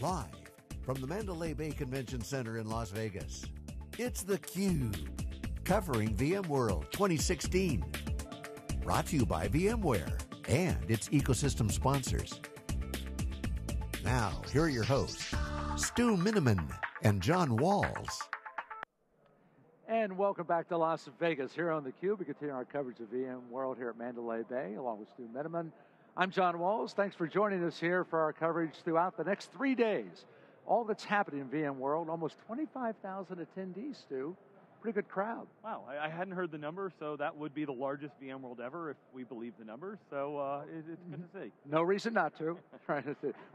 Live from the Mandalay Bay Convention Center in Las Vegas, it's theCUBE, covering VMworld 2016. Brought to you by VMware and its ecosystem sponsors. Now, here are your hosts, Stu Miniman and John Walls. And welcome back to Las Vegas here on theCUBE. We continue our coverage of VMworld here at Mandalay Bay along with Stu Miniman. I'm John Walls. Thanks for joining us here for our coverage throughout the next three days. All that's happening in VMworld, almost 25,000 attendees, Stu pretty good crowd. Wow, I, hadn't heard the number, so that would be the largest VMworld ever if we believe the numbers. So uh, it, it's good to see. No reason not to.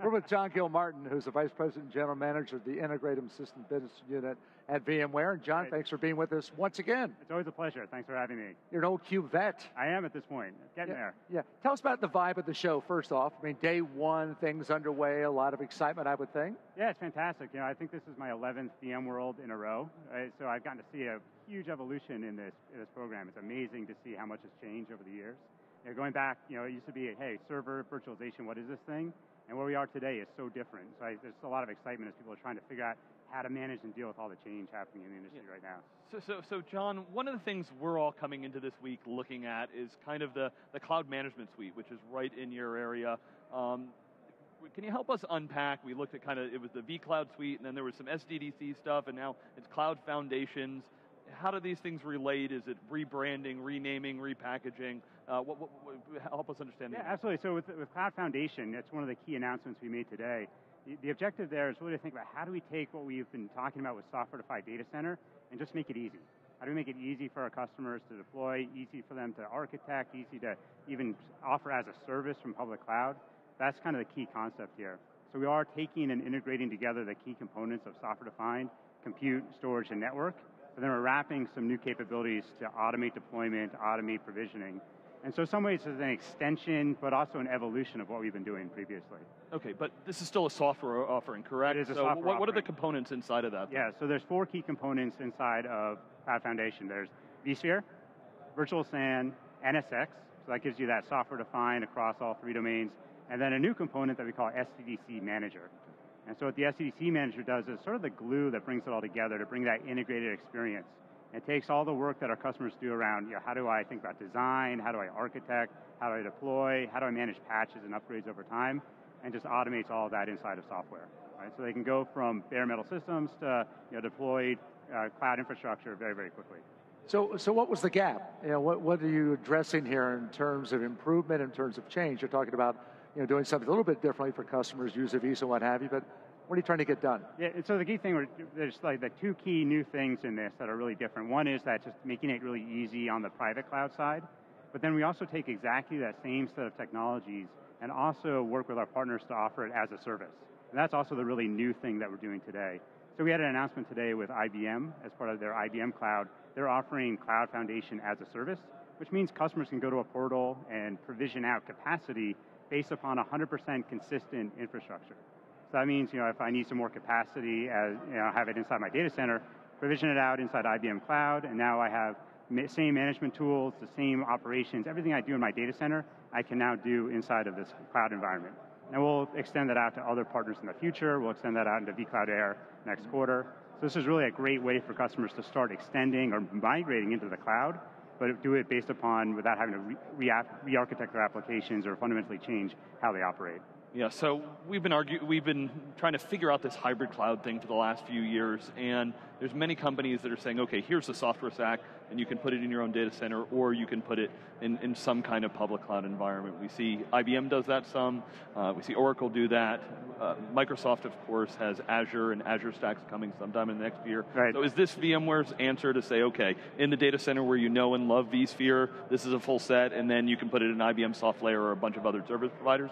We're with John Gilmartin, who's the Vice President and General Manager of the Integrated System Business Unit at VMware. And John, thanks for being with us once again. It's always a pleasure. Thanks for having me. You're an old Cube vet. I am at this point. Getting yeah, there. Yeah. Tell us about the vibe of the show first off. I mean, day one, things underway, a lot of excitement, I would think. Yeah, it's fantastic. You know, I think this is my 11th VMworld in a row. Right? So I've gotten to see a huge evolution in this, in this program. It's amazing to see how much has changed over the years. You know, going back, you know, it used to be, hey, server virtualization, what is this thing? And where we are today is so different. So I, there's a lot of excitement as people are trying to figure out how to manage and deal with all the change happening in the industry yeah. right now. So, so, so John, one of the things we're all coming into this week looking at is kind of the, the cloud management suite, which is right in your area. Um, can you help us unpack? We looked at kind of, it was the vCloud suite, and then there was some SDDC stuff, and now it's Cloud Foundations how do these things relate? Is it rebranding, renaming, repackaging? Uh, what, what, what, help us understand. Yeah, absolutely. So with, with Cloud Foundation, that's one of the key announcements we made today. The, the objective there is really to think about how do we take what we've been talking about with software-defined data center and just make it easy. How do we make it easy for our customers to deploy, easy for them to architect, easy to even offer as a service from public cloud? That's kind of the key concept here. So we are taking and integrating together the key components of software-defined, compute, storage, and network, and then we're wrapping some new capabilities to automate deployment, automate provisioning. And so in some ways it's an extension, but also an evolution of what we've been doing previously. Okay, but this is still a software offering, correct? It is a so software what, what, are the components inside of that? Yeah, so there's four key components inside of Cloud Foundation. There's vSphere, Virtual SAN, NSX, so that gives you that software defined across all three domains, and then a new component that we call SDDC Manager. And so what the SDDC manager does is sort of the glue that brings it all together to bring that integrated experience. It takes all the work that our customers do around, you know, how do I think about design, how do I architect, how do I deploy, how do I manage patches and upgrades over time, and just automates all of that inside of software. Right? So they can go from bare metal systems to you know, deployed uh, cloud infrastructure very, very quickly. So, so what was the gap? You know, what, what are you addressing here in terms of improvement, in terms of change? You're talking about you know, doing something a little bit differently for customers, use of Visa, what have you, but what are you trying to get done? Yeah, so the key thing, there's like the two key new things in this that are really different. One is that just making it really easy on the private cloud side, but then we also take exactly that same set of technologies and also work with our partners to offer it as a service. And that's also the really new thing that we're doing today. So we had an announcement today with IBM as part of their IBM Cloud. They're offering Cloud Foundation as a service, which means customers can go to a portal and provision out capacity based upon 100% consistent infrastructure. So that means, you know, if I need some more capacity, as, you know, have it inside my data center, provision it out inside IBM Cloud, and now I have the same management tools, the same operations, everything I do in my data center, I can now do inside of this cloud environment. And we'll extend that out to other partners in the future. We'll extend that out into vCloud Air next quarter. So this is really a great way for customers to start extending or migrating into the cloud but do it based upon without having to re-architect their applications or fundamentally change how they operate. Yeah, so we've been argue, we've been trying to figure out this hybrid cloud thing for the last few years, and there's many companies that are saying, okay, here's the software stack, and you can put it in your own data center, or you can put it in, in some kind of public cloud environment. We see IBM does that some, uh, we see Oracle do that. Uh, Microsoft, of course, has Azure, and Azure Stack's coming sometime in the next year. Right. So is this VMware's answer to say, okay, in the data center where you know and love vSphere, this is a full set, and then you can put it in IBM SoftLayer or a bunch of other service providers?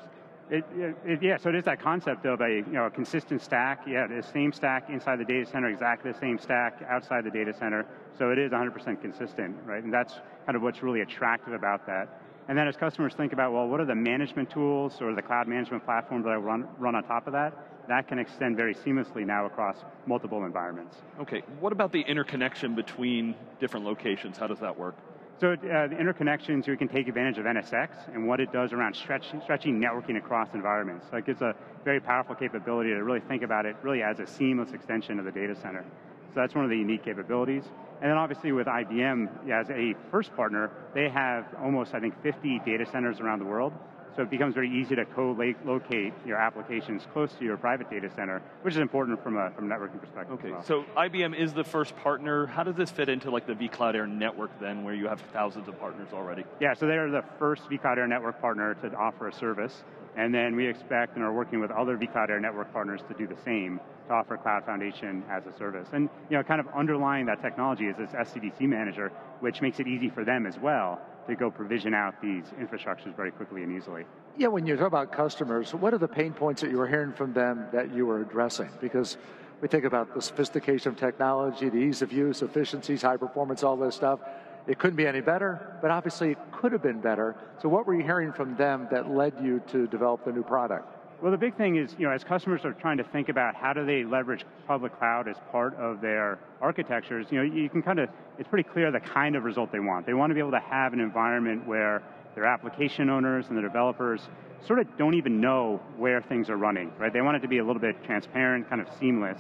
It, it, yeah, so it is that concept of a, you know, a consistent stack. Yeah, the same stack inside the data center, exactly the same stack outside the data center. So it is 100% consistent, right? And that's kind of what's really attractive about that. And then as customers think about, well, what are the management tools or the cloud management platform that I run, run on top of that? That can extend very seamlessly now across multiple environments. Okay, what about the interconnection between different locations? How does that work? So uh, the interconnections, we can take advantage of NSX and what it does around stretch, stretching networking across environments. It gives a very powerful capability to really think about it really as a seamless extension of the data center. So that's one of the unique capabilities. And then obviously with IBM as a first partner, they have almost, I think, 50 data centers around the world. So it becomes very easy to co-locate your applications close to your private data center, which is important from a, from a networking perspective. Okay, well. so IBM is the first partner. How does this fit into like the vCloud Air network then, where you have thousands of partners already? Yeah, so they're the first vCloud Air network partner to offer a service. And then we expect and are working with other vCloud Air network partners to do the same, to offer Cloud Foundation as a service. And you know, kind of underlying that technology is this SDDC manager, which makes it easy for them as well to go provision out these infrastructures very quickly and easily. Yeah, when you talk about customers, what are the pain points that you were hearing from them that you were addressing? Because we think about the sophistication of technology, the ease of use, efficiencies, high performance, all this stuff. It couldn't be any better, but obviously it could have been better. So what were you hearing from them that led you to develop the new product? Well, the big thing is, you know, as customers are trying to think about how do they leverage public cloud as part of their architectures, you know, you can kind of, it's pretty clear the kind of result they want. They want to be able to have an environment where their application owners and the developers sort of don't even know where things are running, right? They want it to be a little bit transparent, kind of seamless.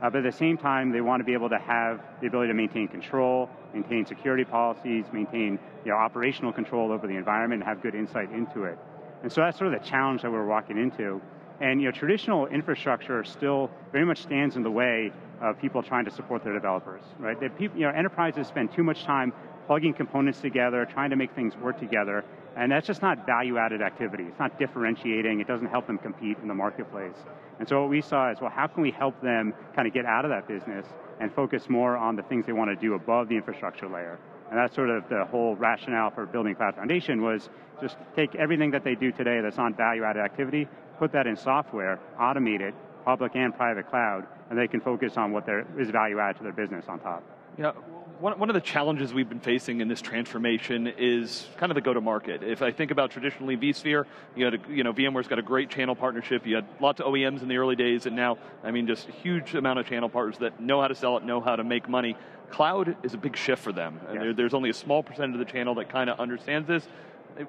Uh, but at the same time, they want to be able to have the ability to maintain control, maintain security policies, maintain you know, operational control over the environment, and have good insight into it. And so that's sort of the challenge that we're walking into. And you know, traditional infrastructure still very much stands in the way of people trying to support their developers, right? People, you know, enterprises spend too much time plugging components together, trying to make things work together, and that's just not value-added activity. It's not differentiating, it doesn't help them compete in the marketplace. And so what we saw is, well, how can we help them kind of get out of that business and focus more on the things they want to do above the infrastructure layer? And that's sort of the whole rationale for building Cloud Foundation was just take everything that they do today that's not value-added activity, put that in software, automate it, public and private cloud, and they can focus on what there is value add to their business on top. Yeah, one, one of the challenges we've been facing in this transformation is kind of the go-to-market. If I think about traditionally vSphere, you, had a, you know, VMware's got a great channel partnership. You had lots of OEMs in the early days, and now, I mean, just a huge amount of channel partners that know how to sell it, know how to make money. Cloud is a big shift for them. Yes. There, there's only a small percentage of the channel that kind of understands this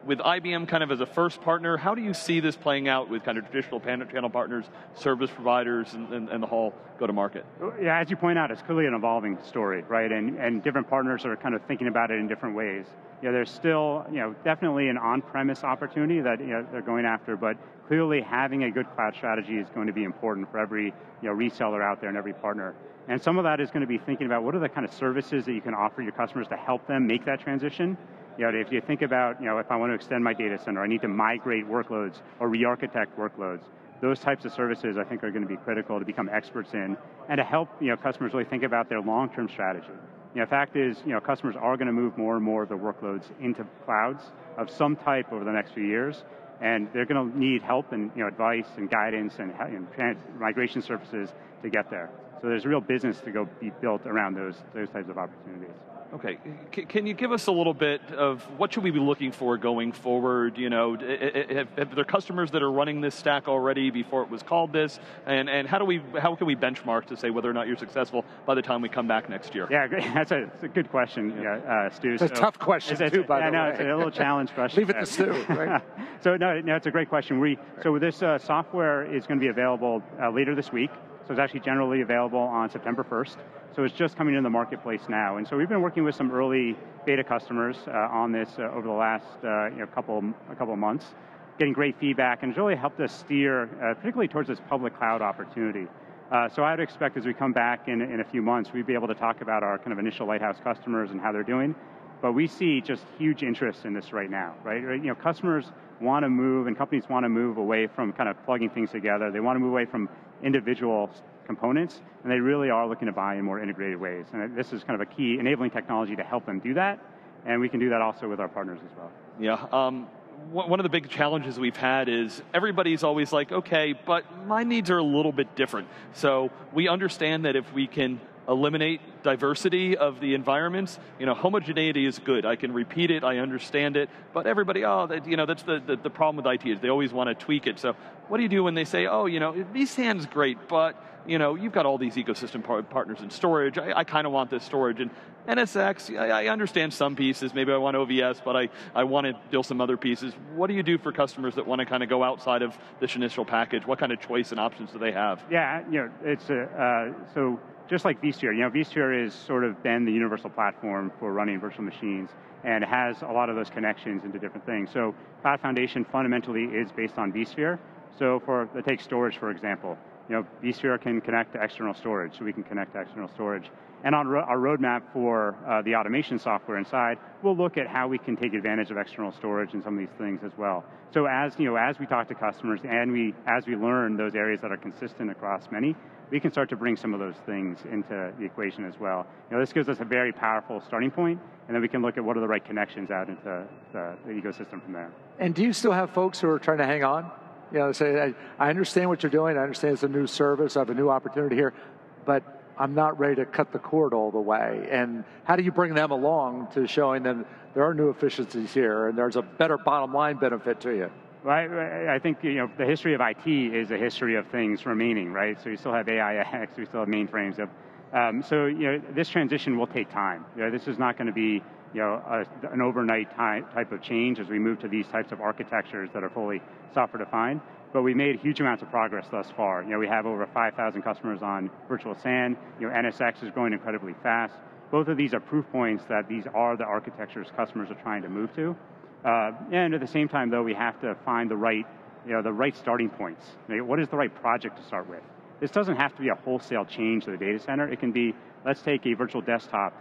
with IBM kind of as a first partner, how do you see this playing out with kind of traditional channel partners, service providers, and, and, and the whole go-to-market? Yeah, as you point out, it's clearly an evolving story, right? And, and different partners are kind of thinking about it in different ways. You know, there's still, you know, definitely an on-premise opportunity that you know, they're going after, but clearly having a good cloud strategy is going to be important for every you know, reseller out there and every partner. And some of that is going to be thinking about what are the kind of services that you can offer your customers to help them make that transition. You know, if you think about, you know, if I want to extend my data center, I need to migrate workloads or re-architect workloads. Those types of services I think are going to be critical to become experts in and to help you know, customers really think about their long-term strategy. You know, fact is, you know, customers are going to move more and more of their workloads into clouds of some type over the next few years, and they're going to need help and you know, advice and guidance and, and migration services to get there. So there's real business to go be built around those, those types of opportunities. Okay, C can you give us a little bit of what should we be looking for going forward? You know, have, have there customers that are running this stack already before it was called this? And, and how do we, how can we benchmark to say whether or not you're successful by the time we come back next year? Yeah, that's a, a good question, yeah. uh, Stu. It's so, a tough question it's, too, by yeah, the no, way. it's a little challenge question. Leave it to Stu, right? so no, no, it's a great question. We, so this uh, software is going to be available uh, later this week. So it's actually generally available on September 1st. So it's just coming into the marketplace now. And so we've been working with some early beta customers uh, on this uh, over the last uh, you know, couple, a couple of months, getting great feedback, and it's really helped us steer, uh, particularly towards this public cloud opportunity. Uh, so I would expect as we come back in, in a few months, we'd be able to talk about our kind of initial Lighthouse customers and how they're doing. But we see just huge interest in this right now, right? You know, customers want to move and companies want to move away from kind of plugging things together. They want to move away from individual components, and they really are looking to buy in more integrated ways. And this is kind of a key enabling technology to help them do that, and we can do that also with our partners as well. Yeah, um, one of the big challenges we've had is everybody's always like, okay, but my needs are a little bit different. So we understand that if we can eliminate diversity of the environments. You know, homogeneity is good. I can repeat it, I understand it, but everybody, oh, that, you know, that's the, the, the problem with IT is they always want to tweak it. So what do you do when they say, oh, you know, vSAN's great, but you know, you've got all these ecosystem par partners in storage. I, I kind of want this storage. And NSX, I, I, understand some pieces. Maybe I want OVS, but I, I want to deal some other pieces. What do you do for customers that want to kind of go outside of this initial package? What kind of choice and options do they have? Yeah, you know, it's a, uh, so just like vSphere, you know, vSphere has sort of been the universal platform for running virtual machines and has a lot of those connections into different things. So Cloud Foundation fundamentally is based on vSphere. So for, let take storage for example, you know, vSphere can connect to external storage, so we can connect to external storage. And on ro our roadmap for uh, the automation software inside, we'll look at how we can take advantage of external storage and some of these things as well. So as, you know, as we talk to customers and we, as we learn those areas that are consistent across many, we can start to bring some of those things into the equation as well. You know, this gives us a very powerful starting point, and then we can look at what are the right connections out into the, the ecosystem from there. And do you still have folks who are trying to hang on? You know, say, I, I understand what you're doing, I understand it's a new service, I have a new opportunity here, but I'm not ready to cut the cord all the way. And how do you bring them along to showing them there are new efficiencies here and there's a better bottom line benefit to you? Well, I, think you know the history of IT is a history of things remaining, right? So you still have AIX, we still have mainframes. Um, so you know this transition will take time. You know, this is not going to be you know a, an overnight type of change as we move to these types of architectures that are fully software defined but we've made huge amounts of progress thus far. You know, we have over 5,000 customers on Virtual SAN. You know, NSX is growing incredibly fast. Both of these are proof points that these are the architectures customers are trying to move to. Uh, and at the same time, though, we have to find the right, you know, the right starting points. What is the right project to start with? This doesn't have to be a wholesale change to the data center. It can be, let's take a virtual desktop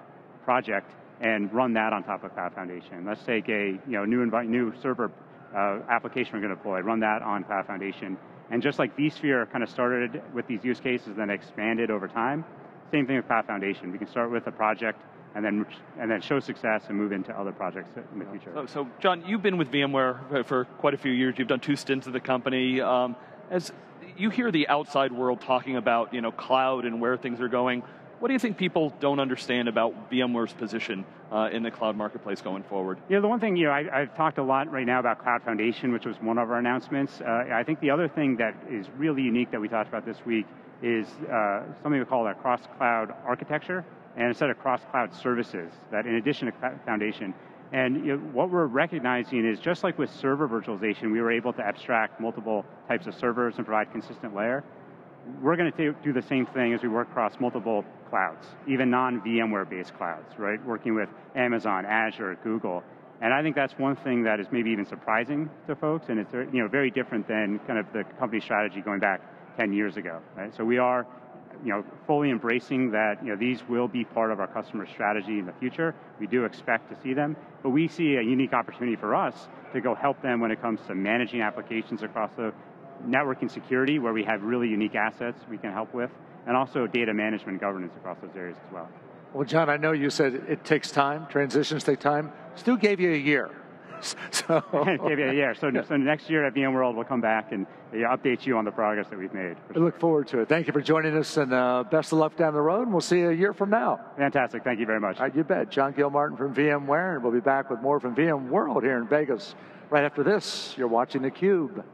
project and run that on top of Cloud Foundation. Let's take a you know, new, new server uh, application we're going to deploy, run that on Cloud Foundation. And just like vSphere kind of started with these use cases, then expanded over time, same thing with Cloud Foundation. We can start with a project and then and then show success and move into other projects in the future. So, so John, you've been with VMware for quite a few years. You've done two stints at the company. Um, as you hear the outside world talking about you know cloud and where things are going, what do you think people don't understand about VMware's position uh, in the cloud marketplace going forward? Yeah, the one thing, you know, I, have talked a lot right now about Cloud Foundation, which was one of our announcements. Uh, I think the other thing that is really unique that we talked about this week is uh, something we call our cross-cloud architecture, and a set of cross-cloud services, that in addition to Foundation, and you know, what we're recognizing is just like with server virtualization, we were able to abstract multiple types of servers and provide consistent layer we're going to do the same thing as we work across multiple clouds, even non-VMware based clouds, right? Working with Amazon, Azure, Google. And I think that's one thing that is maybe even surprising to folks, and it's you know, very different than kind of the company strategy going back 10 years ago, right? So we are you know, fully embracing that you know, these will be part of our customer strategy in the future. We do expect to see them, but we see a unique opportunity for us to go help them when it comes to managing applications across the networking security, where we have really unique assets we can help with, and also data management governance across those areas as well. Well, John, I know you said it takes time, transitions take time. Stu gave you a year. So gave you a year. So, so next year at VMworld, we'll come back and update you on the progress that we've made. I look forward to it. Thank you for joining us, and uh, best of luck down the road. And we'll see you a year from now. Fantastic. Thank you very much. Right, you bet. John Gilmartin from VMware, and we'll be back with more from VMworld here in Vegas right after this. You're watching theCUBE.